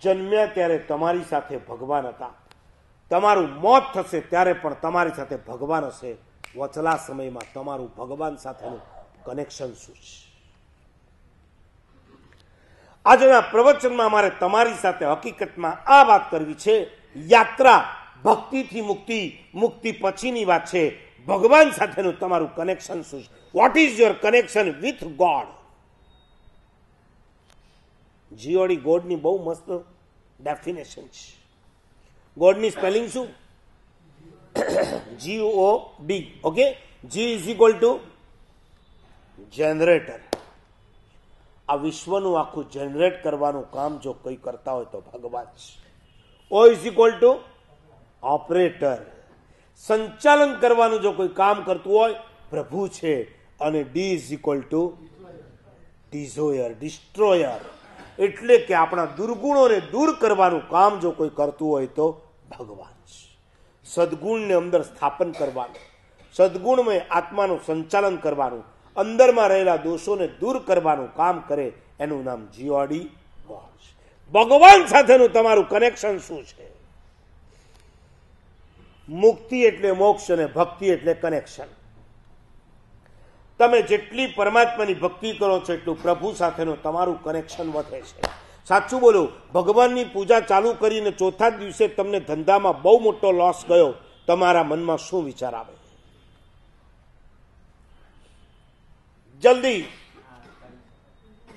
જન્મ્યા ત્યારે તમારી સાથે ભગવાન હતા. તમારું મોત થશે ત્યારે પણ તમારી સાથે ભગવાન હશે. વચલા સમયમાં તમારું ભગવાન સાથેનું કનેક્શન શું છે? આજના પ્રવચનમાં મારે તમારી સાથે હકીકતમાં આ વાત કરવી છે. યાત્રા ભક્તિથી મુક્તિ મુક્તિ પછીની વાત છે. ભગવાન સાથેનું તમારું કનેક્શન શું છે? What is your connection with God G O D ગોડની બહુ મસ્ત ડેફિનેશન છે. ગોડની સ્પેલિંગ શું? G O D okay G is equal to generator આ વિશ્વનું આખું જનરેટ કરવાનું કામ જો કોઈ કરતા હોય તો ભગવાન છે O is equal to operator સંચાલન કરવાનું જો કોઈ કામ કરતું હોય, પ્રભુ છે અને D is equal to desire destroyer એટલે કે આપણા દુર્ગુણોને દૂર કરવાનું કામ જો કોઈ કરતું હોય તો ભગવાન છે. સદગુણને અંદર સ્થાપન કરવાનું, સદગુણમય આત્માનું સંચાલન કરવાનું, અંદરમાં રહેલા દોષોને દૂર કરવાનું કામ કરે, એનું નામ જીઓડી ગોડ ભગવાન સાથેનું તમારું કનેક્શન શું છે? મુક્તિ એટલે મોક્ષ અને ભક્તિ એટલે કનેક્શન તમે જેટલી પરમાત્માની ભક્તિ કરો છો એટલું પ્રભુ સાથેનું તમારું કનેક્શન વધે છે. સાચું બોલો, ભગવાનની પૂજા ચાલુ કરીને ચોથા દિવસે તમને ધંધામાં બહુ મોટો લોસ ગયો, તમારા મનમાં શું વિચાર આવે? જલ્દી.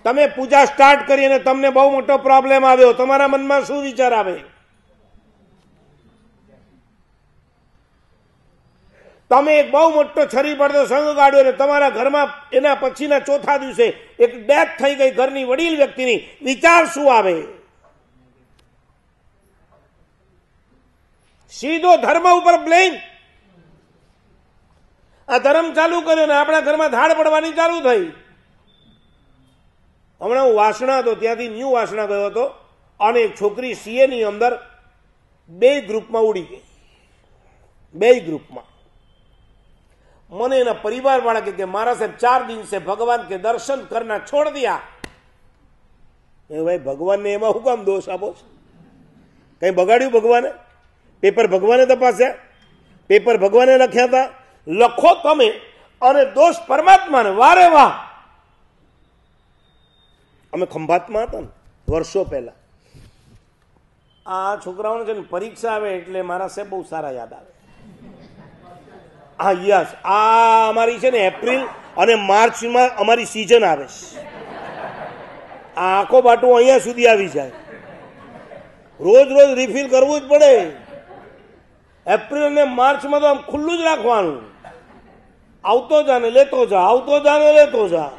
તમે પૂજા સ્ટાર્ટ કરી અને તમને બહુ મોટો પ્રોબ્લેમ આવ્યો, તમારા મનમાં શું વિચાર આવે? તમે એક બહુ મોટો છરી પડતો સંઘ કાઢ્યો અને તમારા ઘરમાં એના પછીના ચોથા દિવસે એક ડેથ થઈ ગઈ ઘરની વડીલ વ્યક્તિની. વિચાર શું આવે? સીધો ધર્મ ઉપર બ્લેમ આ ધર્મ ચાલુ કર્યો ને આપણા ઘરમાં ધાડ પડવાની ચાલુ થઈ. હમણાં હું વાસણા હતો, ત્યાંથી ન્યૂ વાસણા ગયો હતો અને એક છોકરી સીએની અંદર બે ગ્રુપમાં ઉડી ગઈ. બે ગ્રુપમાં. મને એના પરિવાર વાળા કે મારા સાહેબ ચાર દિવસે ભગવાન કે દર્શન કરના છોડ દિયા. એ ભાઈ ભગવાનને એમાં હું કામ દોષ આપો છો? કંઈ બગાડ્યું ભગવાને? પેપર ભગવાને તપાસ્યા? પેપર ભગવાને લખ્યા હતા? લખો તમે અને દોષ પરમાત્માને. વારે વાહ! અમે ખંભાતમાં હતા ને, વર્ષો પહેલા. આ છોકરાઓને છે ને પરીક્ષા આવે એટલે મારા સાહેબ બહુ સારા યાદ આવે. હા, યસ. આ અમારી છે ને એપ્રિલ અને માર્ચમાં અમારી સિઝન આવે છે. આ આખો બાટું અહીંયા સુધી આવી જાય. રોજ રોજ રિફિલ કરવું જ પડે. એપ્રિલ અને માર્ચમાં તો આમ ખુલ્લું જ રાખવાનું. આવતો જા ને લેતો જા, આવતો જા ને લેતો જા.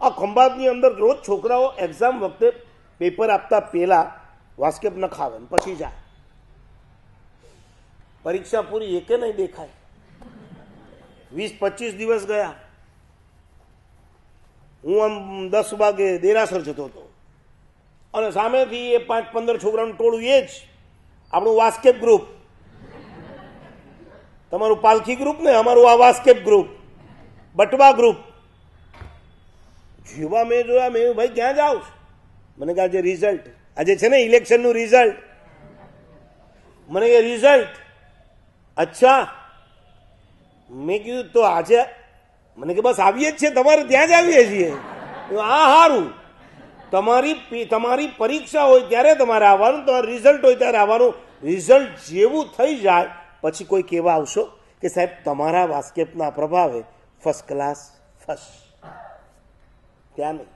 આ ખંભાતની અંદર રોજ છોકરાઓ એક્ઝામ વખતે પેપર આપતા પહેલા વાસ્કેપ ન ખાવે પછી જાય. પરીક્ષા પૂરી એકે નહીં દેખાય. વીસ, પચીસ દિવસ ગયા. હું આમ દસ વાગે દેરાસર જતો હતો. અને સામેથી એ પાંચ, પંદર છોકરાનું ટોળું એ જ. આપણું વાસ્કેપ ગ્રુપ. તમારું પાલખી ગ્રુપ ને? અમારું આ વાસ્કેપ ગ્રુપ. બટવા ગ્રુપ. જેવા મેં જોયા મેં ભાઈ, ક્યાં છો? મને કે આજે રિઝલ્ટ આજે છે ને ઇલેક્શનનું રિઝલ્ટ મને કે રિઝલ્ટ અચ્છા. મેં કીધું તો આજે મને કે બસ આવીએ જ છે તમારે ત્યાં જ આવીએ છીએ. આ સારું તમારી તમારી પરીક્ષા હોય ત્યારે તમારે આવવાનું, તમારું રિઝલ્ટ હોય ત્યારે આવવાનું. રિઝલ્ટ જેવું થઈ જાય, પછી કોઈ કહેવા આવશો કે સાહેબ, તમારા વાસ્કેપના પ્રભાવે ફર્સ્ટ ક્લાસ ફર્સ્ટ ત્યાં નહીં.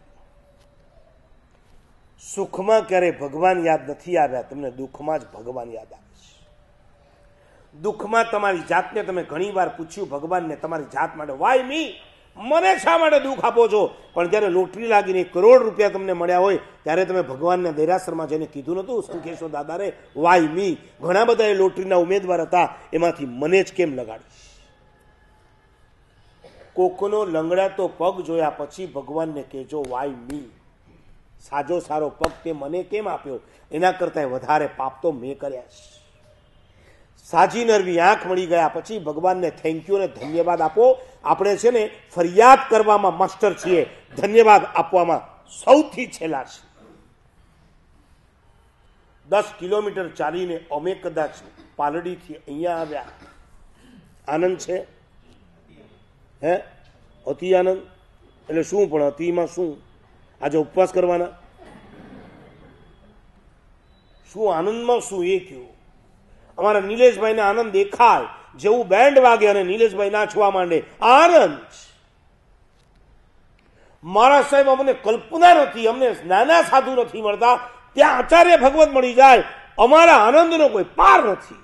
સુખમાં ક્યારે ભગવાન યાદ નથી આવ્યા. તમને દુઃખમાં જ ભગવાન યાદ આવે. દુઃખમાં તમારી જાતને તમે ઘણી વાર પૂછ્યું, ભગવાનને તમારી જાત માટે વાય મી મને શા માટે દુઃખ આપો છો? પણ જ્યારે લોટરી લાગીને કરોડ રૂપિયા તમને મળ્યા હોય, ત્યારે તમે ભગવાનના દેરાસરમાં જઈને કીધું નતું સંકેશ્વર દાદારે વાય મી ઘણા બધા એ લોટરીના ઉમેદવાર હતા, એમાંથી મને જ કેમ લગાડીશ કોકનો લંગડાતો પગ જોયા પછી ભગવાનને કહેજો વાય મી સાજો સારો પગ તે મને કેમ આપ્યો? એના કરતાં વધારે પાપ તો મેં કર્યા છે. સાજી નરવી આંખ મળી ગયા પછી ભગવાનને થેન્ક યુ અને ધન્યવાદ આપો. આપણે છે ને ફરિયાદ કરવામાં માસ્ટર છીએ. ધન્યવાદ આપવામાં સૌથી છેલ્લા છે દસ કિલોમીટર ચાલીને અમે કદાચ પાલડીથી અહીંયા આવ્યા. આનંદ છે? હે? અતિ આનંદ? એટલે શું, પણ અતિમાં શું? આજે ઉપવાસ કરવાના? શું આનંદમાં શું એ કયું અમારા નિલેશભાઈને આનંદ દેખાય જેવું બેન્ડ વાગે અને નિલેશભાઈ નાચવા માંડે. આનંદ મારા સાહેબ, અમને કલ્પના નથી, અમને નાના સાધુ નથી મળતા. ત્યાં આચાર્ય ભગવત મળી જાય. અમારા આનંદનો કોઈ પાર નથી.